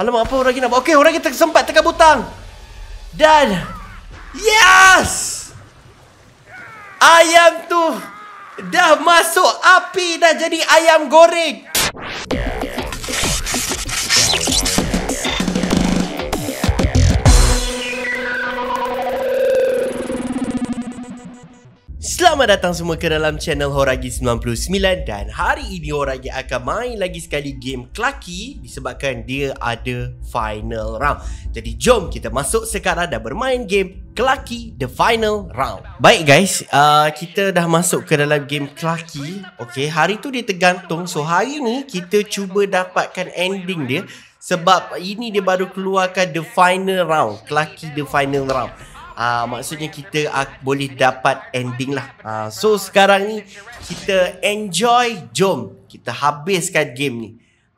Alamak apa orang lagi nak buat? Okay orang lagi tersempat tekan butang. Dan Yes! Ayam tu Dah masuk api Dah jadi ayam goreng Selamat datang semua ke dalam channel Horagi 99 Dan hari ini Horagi akan main lagi sekali game Clucky Disebabkan dia ada final round. Jadi jom kita masuk sekarang dan bermain game Clucky The Final Round. Baik guys, uh, kita dah masuk ke dalam game Clucky. Okay, hari tu dia tergantung. So hari ni kita cuba dapatkan ending dia Sebab ini dia baru keluarkan The Final Round. Clucky The Final Round Uh, maksudnya kita uh, boleh dapat ending lah. Uh, So sekarang ni kita enjoy Jom kita habiskan game ni.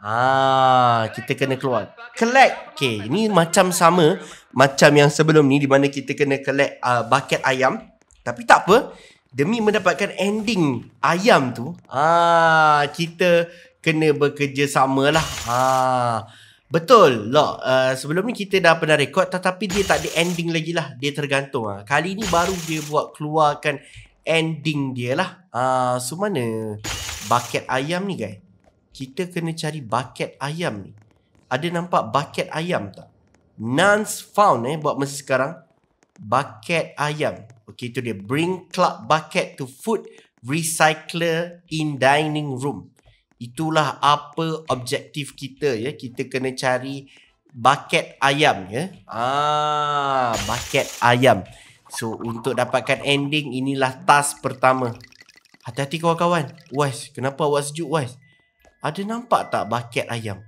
Ah, kita kena keluar. Collect. Okay, ni macam sama Macam yang sebelum ni Di mana kita kena collect uh, bucket ayam. Tapi tak apa Demi mendapatkan ending ayam tu ah, Kita kena bekerjasama lah. Ah, Betul. Lah uh, Sebelum ni kita dah pernah rekod Tetapi dia tak ada ending lagi lah. Dia tergantung lah Kali ni baru dia buat keluarkan Ending dia lah. Uh, So mana Bucket ayam ni guys? Kita kena cari bucket ayam ni. Ada nampak bucket ayam tak? None's found eh Buat masa sekarang. Bucket ayam. Okay tu dia. Bring club bucket to food Recycler in dining room Itulah apa objektif kita ya. Kita kena cari bucket ayam ya. Ah, bucket ayam. So untuk dapatkan ending inilah task pertama. Hati-hati kawan-kawan. Wais, kenapa awak sejuk Wais? Ada nampak tak bucket ayam?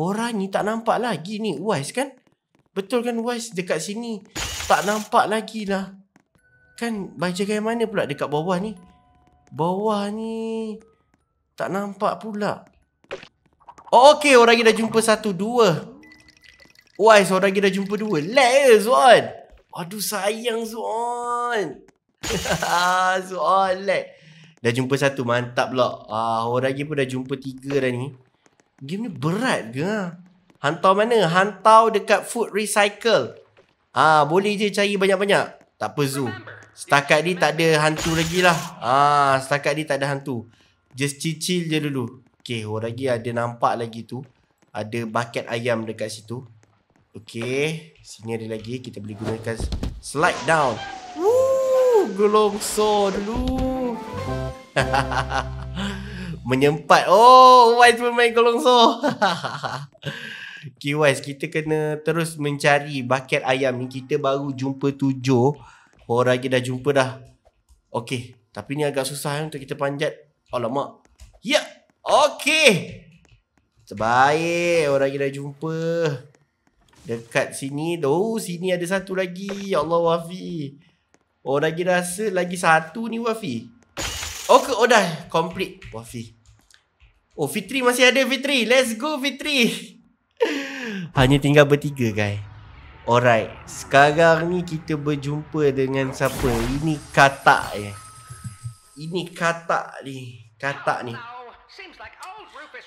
Orang ni tak nampak lagi ni Wais kan? Betul kan Wais dekat sini? Tak nampak lagi lah. Kan baca yang mana pula dekat bawah ni? Bawah ni tak nampak pula. Oh, okey, orang lagi dah jumpa satu, dua. Wah, seorang lagi dah jumpa dua. Lag ke, Zuan? Aduh, sayang, Zuan. Zuan, lag. Dah jumpa satu, mantap pula. Ah, orang lagi pun dah jumpa tiga dah ni. Game ni berat ke? Ha? Hantau mana? Hantau dekat food recycle. Ah, boleh je cari banyak-banyak. Tak apa, Zu. Setakat ni tak ada hantu lagi lah. Ah, setakat ni tak ada hantu. Just cicil je dulu. Okay orang lagi ada nampak lagi tu. Ada bucket ayam dekat situ. Okay Sini ada lagi. Kita boleh gunakan Slide down. Woo Gelongso dulu. Menyempat. Oh Wise pun main gelongso Okay Wise Kita kena terus mencari Bucket ayam ni. Kita baru jumpa tujuh. Orang lagi dah jumpa dah. Okay Tapi ni agak susah eh, untuk kita panjat Alamak. Ya. Okey. Sebaik orang kita dah jumpa. Dekat sini. Oh, sini ada satu lagi. Ya Allah, Wafi. Orang lagi rasa lagi satu ni, Wafi. Oh, ke, oh dah. Complete, Wafi. Oh, Fitri masih ada, Fitri. Let's go, Fitri. Hanya tinggal bertiga, guys. Alright. Sekarang ni kita berjumpa dengan siapa? Ini katak ya. Ini katak ni katak ni.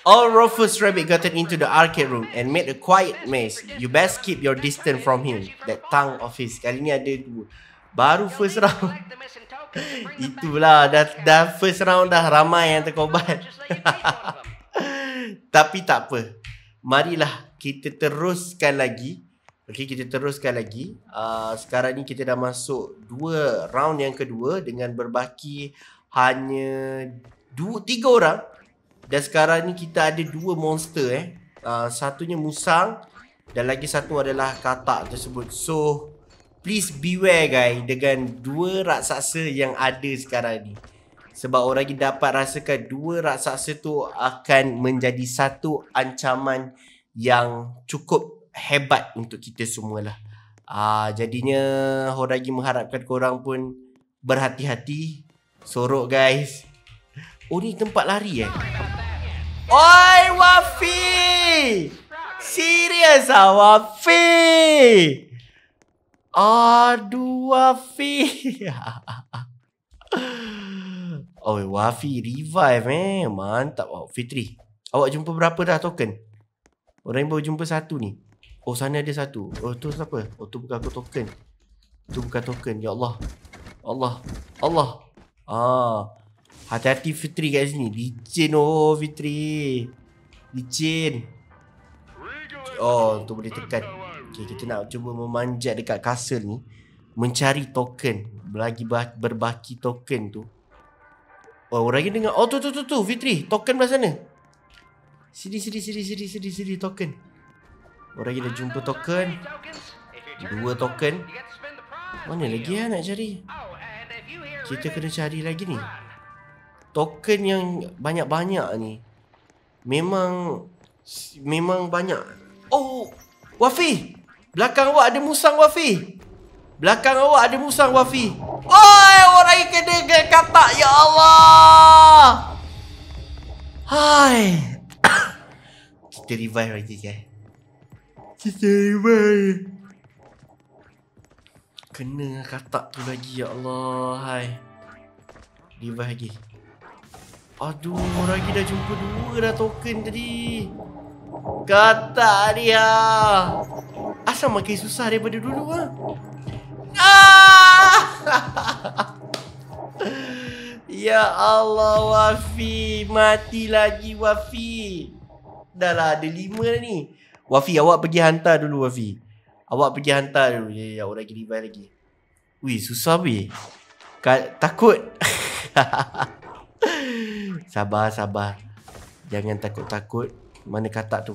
All Rufus Rabbit gotten into the arcade room and made a quiet mess. You best keep your distance from him. That tongue of his. Kali ni ada dua. Baru first round. Itulah. Dah, dah first round dah ramai yang terkobat. Tapi tak apa. Marilah kita teruskan lagi. Okay, kita teruskan lagi. Uh, sekarang ni kita dah masuk dua round yang kedua dengan berbaki hanya dua tiga orang dan sekarang ni kita ada dua monster eh. Uh, satunya musang dan lagi satu adalah katak tersebut. So please beware guys dengan dua raksasa yang ada sekarang ni. Sebab orang lagi dapat rasakan dua raksasa tu akan menjadi satu ancaman yang cukup hebat untuk kita semualah. Ah uh, jadinya orang lagi mengharapkan korang pun berhati-hati. Sorok guys. Oh ni tempat lari eh Oi Wafi Serius ah Wafi Aduh Wafi Oh Wafi revive eh Mantap oh, Fitri Awak jumpa berapa dah token Orang yang baru jumpa satu ni. Oh sana ada satu. Oh tu siapa? Oh tu bukan aku token. Tu bukan token. Ya Allah. Allah. Allah. Ah. Hati-hati Fitri kat sini. Licin oh Fitri. Licin. Oh tu boleh tekan. Okay, kita nak cuba memanjat dekat castle ni. Mencari token. Lagi berbaki token tu. Oh orang lagi dengar. Oh tu tu tu tu Fitri. Token belah sana. Sini sini sini sini sini sini token. Orang lagi dah jumpa token. Dua token. Mana lagi ya nak cari? Kita kena cari lagi ni. Token yang banyak-banyak ni. Memang memang banyak. Oh, Wafi. Belakang awak ada musang Wafi. Belakang awak ada musang Wafi. Oi, orang yang kena kata ya Allah. Hai. Kita revive lagi guys. Kita revive. Kena katak tu lagi ya Allah. Hai. Revive lagi. Aduh, lagi dah jumpa dua dah token tadi. Kata dia. Asal makin susah daripada dulu ah. Ah! ya Allah Wafi, mati lagi Wafi. Dah lah ada lima dah ni. Wafi awak pergi hantar dulu Wafi. Awak pergi hantar dulu. Ya, ya orang lagi revive lagi. Wih, susah weh. takut. sabar, sabar. Jangan takut-takut. Mana katak tu?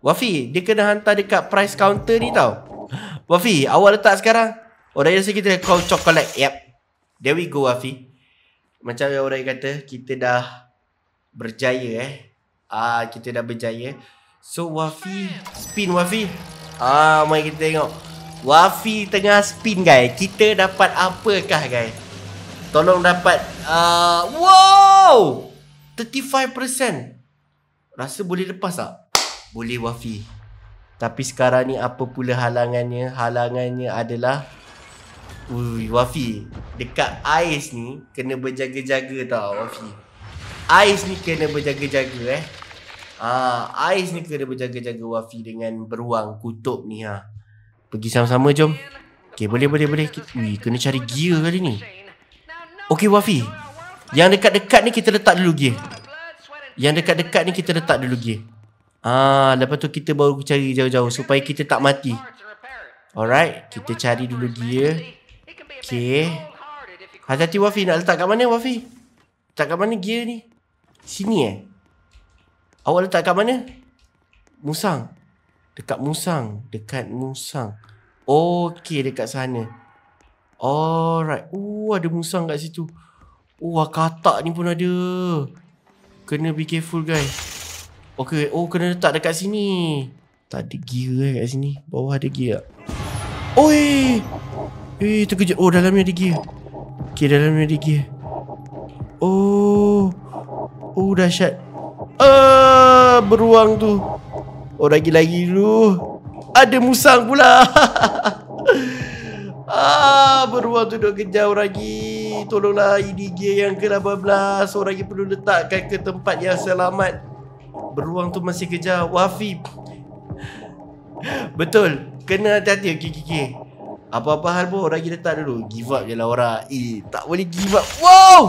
Wafi, dia kena hantar dekat price counter ni tau. Wafi, awak letak sekarang. Orang rasa kita call chocolate. Yep. There we go, Wafi. Macam yang orang kata, kita dah berjaya eh. Ah, kita dah berjaya. So, Wafi, spin Wafi. Ah, mari kita tengok. Wafi tengah spin, guys. Kita dapat apakah, guys? Tolong dapat uh, Wow 35% Rasa boleh lepas tak? Boleh Wafi Tapi sekarang ni apa pula halangannya Halangannya adalah Ui, Wafi Dekat ais ni Kena berjaga-jaga tau Wafi Ais ni kena berjaga-jaga eh Ah, ais ni kena berjaga-jaga Wafi dengan beruang kutub ni ha. Pergi sama-sama jom. Okay, boleh boleh boleh. Ui, kena cari gear kali ni. Okey Wafi. Yang dekat-dekat ni kita letak dulu gear. Yang dekat-dekat ni kita letak dulu gear. Ah, Lepas tu kita baru cari jauh-jauh Supaya kita tak mati. Alright Kita cari dulu gear. Okay Hati-hati Wafi. Nak letak kat mana Wafi? Letak kat mana gear ni? Sini eh Awak letak kat mana Musang Dekat Musang Dekat Musang Okay dekat sana Alright. Oh, ada musang kat situ. Oh, katak ni pun ada. Kena be careful, guys. Okay. Oh, kena letak dekat sini. Tak ada gear eh kat sini. Bawah ada gear? Oi! Eh, terkejut. Oh, dalamnya ada gear. Okay, dalamnya ada gear. Oh. Oh, dahsyat. Ah, beruang tu. Oh, lagi-lagi dulu. Ada musang pula. Ah, beruang tu duk kejar orang lagi. Tolonglah ini gear yang ke-18. Orang lagi perlu letakkan ke tempat yang selamat. Beruang tu masih kejar Wafi. Betul. Kena hati-hati. Okey, okey, okey. Apa-apa hal pun orang lagi letak dulu. Give up je lah orang. Eh, tak boleh give up. Wow!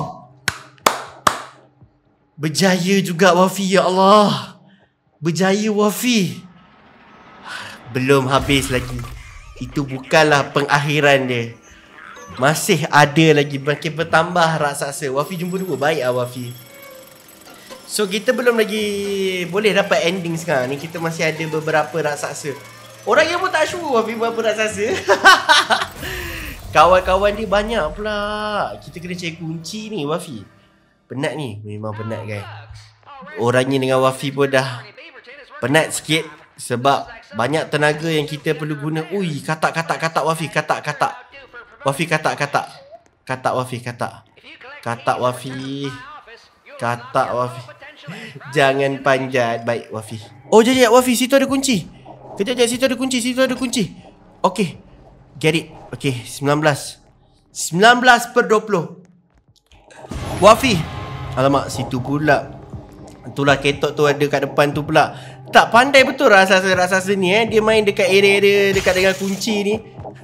Berjaya juga Wafi, ya Allah. Berjaya Wafi. Belum habis lagi. Itu bukanlah pengakhiran dia. Masih ada lagi. Makin bertambah raksasa. Wafi jumpa dua. Baik lah Wafi. So kita belum lagi Boleh dapat ending sekarang ni. Kita masih ada beberapa raksasa. Orang yang pun tak sure Wafi berapa raksasa. Kawan-kawan dia banyak pula. Kita kena cari kunci ni Wafi. Penat ni. Memang penat guys. Orangnya dengan Wafi pun dah Penat sikit Sebab banyak tenaga yang kita perlu guna. Ui, katak katak katak Wafi, katak katak. Wafi katak katak. Katak Wafi katak. Katak Wafi. Katak Wafi. Jangan panjat. Baik Wafi. Oh, jap Wafi, situ ada kunci. Kejap jap situ ada kunci, situ ada kunci. Okay, Get it. Okay, 19. 19 per 20. Wafi. Alamak, situ pula. Itulah ketok tu ada kat depan tu pula. Tak pandai betul raksasa-raksasa ni eh. Dia main dekat area-area dekat dengan kunci ni.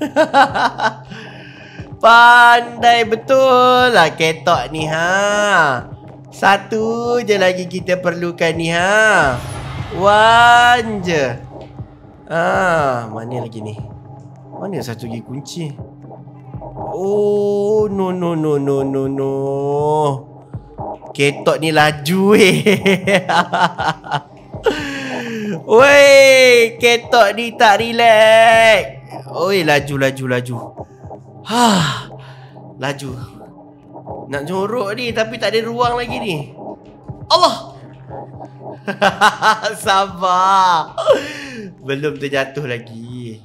pandai betul lah ketok ni ha. Satu je lagi kita perlukan ni ha. One je. Ah, mana lagi ni? Mana satu lagi kunci? Oh, no no no no no no. Ketok ni laju weh. Woi, ketok ni tak relax. Oi, laju laju laju. Ha. Laju. Nak jorok ni tapi tak ada ruang lagi ni. Allah. Sabar. Belum terjatuh lagi.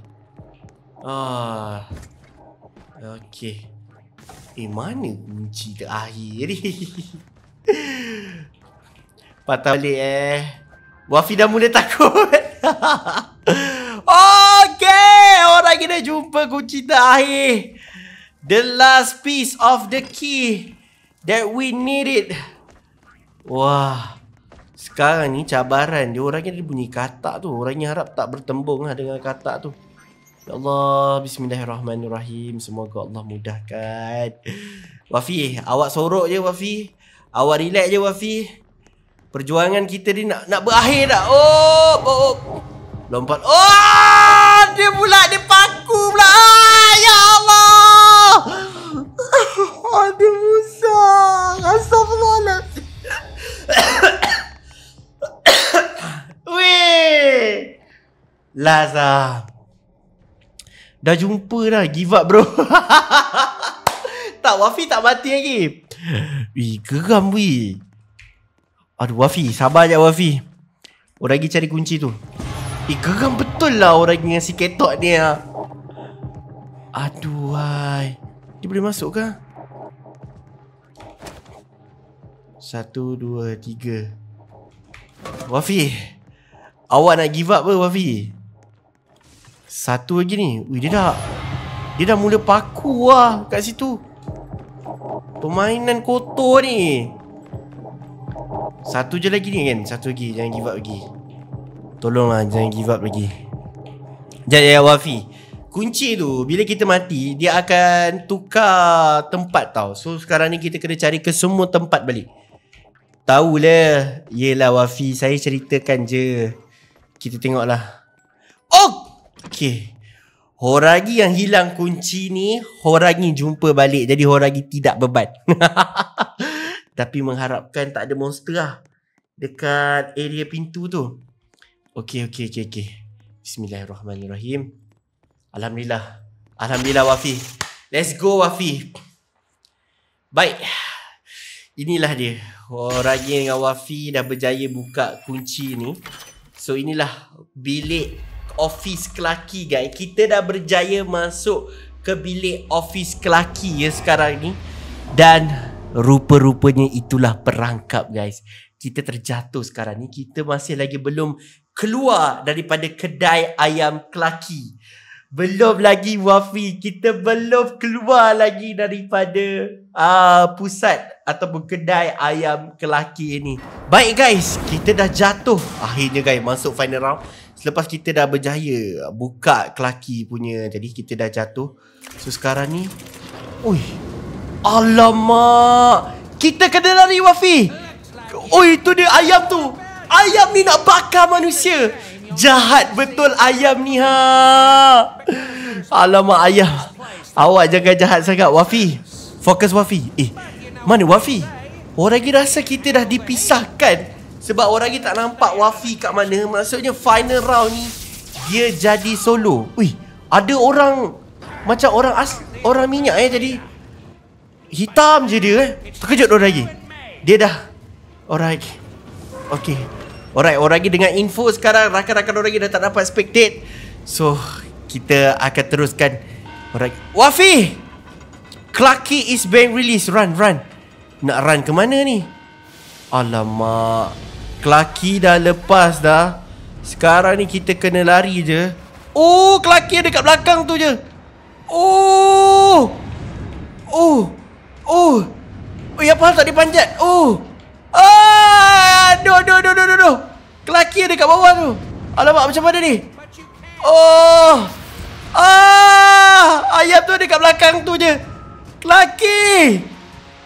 Ah. Okey. Eh, mana kunci terakhir ni? Patah balik eh. Wafi dah mula takut. okay, orang kita jumpa kunci terakhir. The last piece of the key that we needed. Wah. Sekarang ni cabaran dia orang dia bunyi katak tu. Orangnya harap tak bertembung lah dengan katak tu. Ya Allah, bismillahirrahmanirrahim. Semoga Allah mudahkan. Wafi, awak sorok je Wafi. Awak relax je Wafi. Perjuangan kita ni nak nak berakhir dah. Oh, oh, oh. Lompat. Oh, dia pula dia paku pula. Ah, ya Allah. Aduh Musa. Astagfirullah. Weh. Laza. Dah jumpa dah. Give up bro. tak, Wafi tak mati lagi. Wih, geram wih. Aduh Wafi. Sabar je Wafi. Orang lagi cari kunci tu. Eh geram betul lah Orang lagi si ketok ni lah Aduh hai Dia boleh masuk ke Satu Dua Tiga. Wafi. Awak nak give up ke Wafi? Satu lagi ni. Ui dia dah Dia dah mula paku lah Kat situ. Permainan kotor ni satu je lagi ni kan? Satu lagi Jangan give up lagi. Tolonglah Jangan give up lagi. Jangan ya Wafi. Kunci tu Bila kita mati Dia akan Tukar Tempat tau. So sekarang ni kita kena cari ke semua tempat balik. Tahulah. Yelah Wafi Saya ceritakan je. Kita tengoklah. Oh Okay Horagi yang hilang kunci ni Horagi jumpa balik. Jadi Horagi tidak beban Tapi mengharapkan tak ada monster lah Dekat area pintu tu. Okay, okay, okay, okay. Bismillahirrahmanirrahim. Alhamdulillah. Alhamdulillah Wafi. Let's go Wafi. Baik. Inilah dia. Orangnya dengan Wafi dah berjaya buka kunci ni. So inilah bilik office kelaki guys. Kita dah berjaya masuk ke bilik office kelaki ya sekarang ni. Dan Rupa-rupanya itulah perangkap guys. Kita terjatuh sekarang ni. Kita masih lagi belum keluar daripada kedai ayam kelaki. Belum lagi Wafi. Kita belum keluar lagi daripada uh, pusat Ataupun kedai ayam kelaki ini. Baik guys. Kita dah jatuh. Akhirnya guys masuk final round. Selepas kita dah berjaya buka kelaki punya Jadi kita dah jatuh. So sekarang ni Ui Alamak. Kita kena lari Wafi. Oh itu dia ayam tu. Ayam ni nak bakar manusia. Jahat betul ayam ni ha. Alamak ayam. Awak jangan jahat sangat Wafi. Fokus Wafi. Eh mana Wafi? Orang lagi rasa kita dah dipisahkan Sebab orang lagi tak nampak Wafi kat mana. Maksudnya final round ni Dia jadi solo. Ui, Ada orang Macam orang as Orang minyak eh jadi Hitam je dia eh. Terkejut orang lagi. Dia dah Alright. Okay. Alright orang lagi dengan info sekarang. Rakan-rakan orang lagi dah tak dapat spectate. So Kita akan teruskan. Alright. Wafi! Clarky is being released. Run run. Nak run ke mana ni? Alamak. Clarky dah lepas dah. Sekarang ni kita kena lari je. Oh Clarky ada kat belakang tu je. Oh! Oh Oh. Oh, ya apa tak dipanjat? Oh. Ah, do do do do do. Kelaki ada kat bawah tu. Alamak macam mana ni? Oh. Ah Ayam tu ada kat belakang tu je. Kelaki.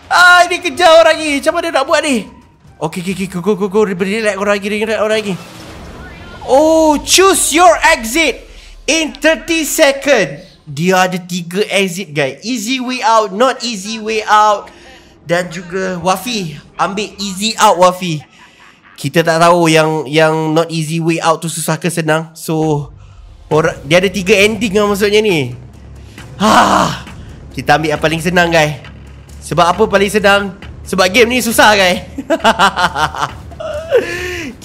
Ah ini kejar orang lagi Macam mana nak buat ni? Okay okay okay Go go go Relax orang lagi Relax orang lagi. Oh choose your exit In 30 second Dia ada 3 exit guys. Easy way out Not easy way out. Dan juga Wafi Ambil easy out Wafi. Kita tak tahu yang Yang not easy way out tu Susah ke senang. So orang, Dia ada 3 ending lah maksudnya ni. Ha, Kita ambil yang paling senang guys. Sebab apa paling senang? Sebab game ni susah guys.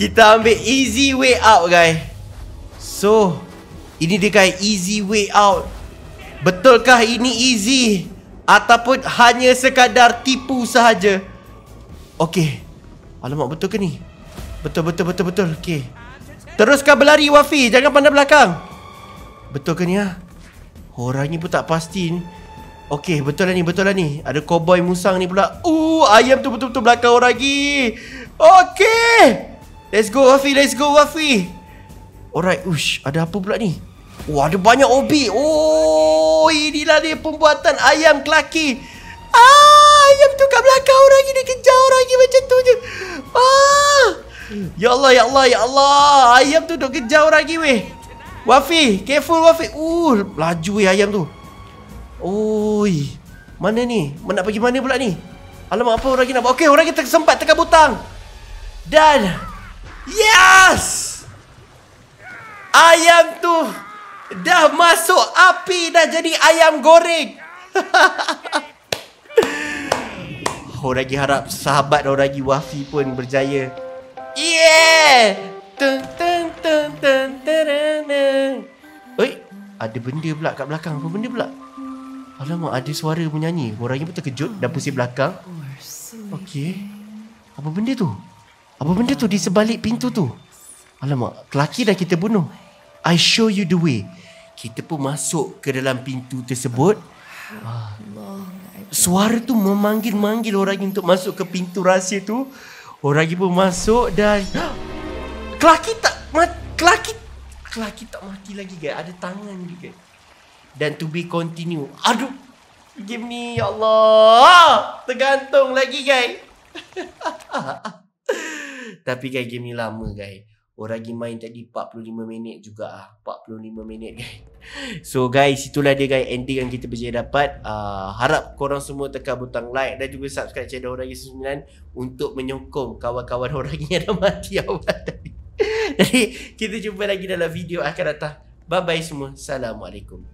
Kita ambil easy way out guys. So Ini dia guys. Easy way out Betulkah ini easy Ataupun hanya sekadar tipu sahaja? Okay Alamak betul ke ni? Betul betul betul betul. Okay Teruskan berlari Wafi. Jangan pandang belakang. Betul ke ni ha Orang ni pun tak pasti ni. Okay betul lah ni betul lah ni. Ada cowboy musang ni pula. Uh ayam tu betul-betul belakang orang lagi Okay Let's go Wafi let's go Wafi. Alright ush Ada apa pula ni Wah ada banyak obi Oh inilah dia pembuatan ayam kelaki. Ah ayam tu kat belakang orang Dia kejar orang lagi macam tu je. Ah. Ya Allah ya Allah ya Allah. Ayam tu duk kejar orang lagi weh. Wafi Careful Wafi. Uh laju weh ayam tu. Oi. Mana ni? Nak pergi mana pula ni? Alamak apa orang lagi nak buat? Okay orang lagi tersempat tekan butang. Dan Yes! Ayam tu Dah masuk api Dah jadi ayam goreng. Lagi harap Sahabat lagi Wafi pun berjaya. Yeah! Tung tung tung tung tung Oi Ada benda pula kat belakang. Apa benda pula? Alamak ada suara menyanyi. Orang ni pun terkejut Dan pusing belakang. Okay Apa benda tu? Apa benda tu di sebalik pintu tu? Alamak Lelaki dah kita bunuh. I show you the way Kita pun masuk ke dalam pintu tersebut. Suara tu memanggil-manggil orang ni untuk masuk ke pintu rahsia tu. Orang ni pun masuk dan Kelaki tak Kelaki Kelaki tak mati lagi guys. Ada tangan guys. Dan to be continue. Aduh. Game ni ya Allah. Tergantung lagi guys. Tapi guys game ni lama guys Orang lagi main tadi 45 minit juga ah 45 minit guys. So guys itulah dia guys Ending yang kita berjaya dapat. Uh, Harap korang semua tekan butang like Dan juga subscribe channel Orang Lagi 9 Untuk menyokong kawan-kawan orang yang dah mati awal tadi. Jadi kita jumpa lagi dalam video akan datang. Bye bye semua. Assalamualaikum